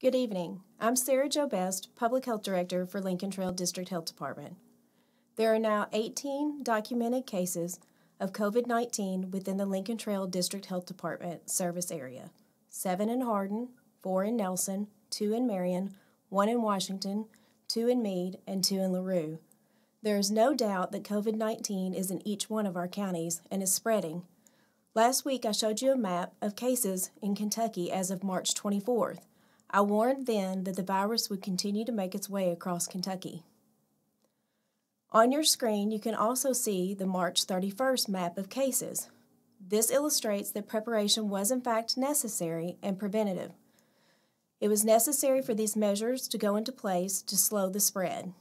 Good evening. I'm Sara Jo Best, Public Health Director for Lincoln Trail District Health Department. There are now 18 documented cases of COVID 19 within the Lincoln Trail District Health Department service area seven in Hardin, four in Nelson, two in Marion, one in Washington, two in Meade, and two in LaRue. There is no doubt that COVID 19 is in each one of our counties and is spreading. Last week, I showed you a map of cases in Kentucky as of March 24th. I warned then that the virus would continue to make its way across Kentucky. On your screen, you can also see the March 31st map of cases. This illustrates that preparation was in fact necessary and preventative. It was necessary for these measures to go into place to slow the spread.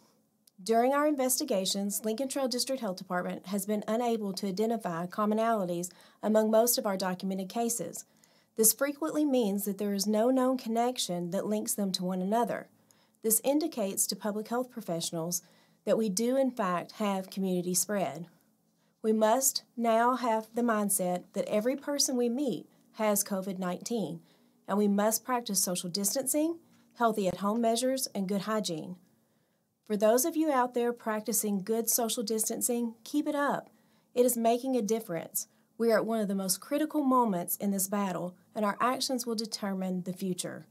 During our investigations, Lincoln Trail District Health Department has been unable to identify commonalities among most of our documented cases. This frequently means that there is no known connection that links them to one another. This indicates to public health professionals that we do, in fact, have community spread. We must now have the mindset that every person we meet has COVID 19, and we must practice social distancing, healthy at home measures, and good hygiene. For those of you out there practicing good social distancing, keep it up. It is making a difference. We are at one of the most critical moments in this battle, and our actions will determine the future.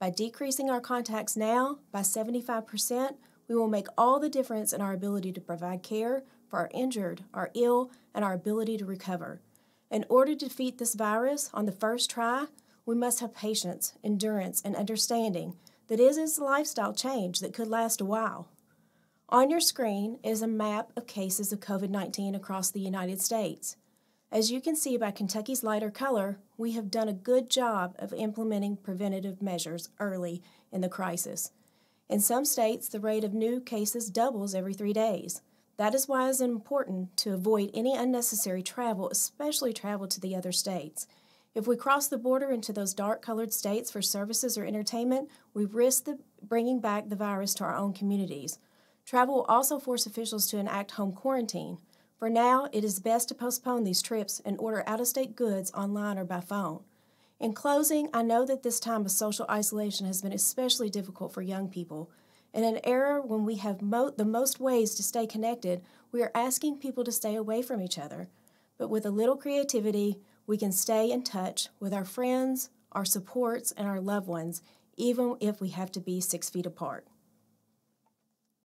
By decreasing our contacts now by 75%, we will make all the difference in our ability to provide care for our injured, our ill, and our ability to recover. In order to defeat this virus on the first try, we must have patience, endurance, and understanding that it is a lifestyle change that could last a while. On your screen is a map of cases of COVID 19 across the United States. As you can see by Kentucky's lighter color, we have done a good job of implementing preventative measures early in the crisis. In some states, the rate of new cases doubles every three days. That is why it is important to avoid any unnecessary travel, especially travel to the other states. If we cross the border into those dark colored states for services or entertainment, we risk the, bringing back the virus to our own communities. Travel will also force officials to enact home quarantine. For now, it is best to postpone these trips and order out of state goods online or by phone. In closing, I know that this time of social isolation has been especially difficult for young people. In an era when we have mo- the most ways to stay connected, we are asking people to stay away from each other. But with a little creativity, we can stay in touch with our friends, our supports, and our loved ones, even if we have to be six feet apart.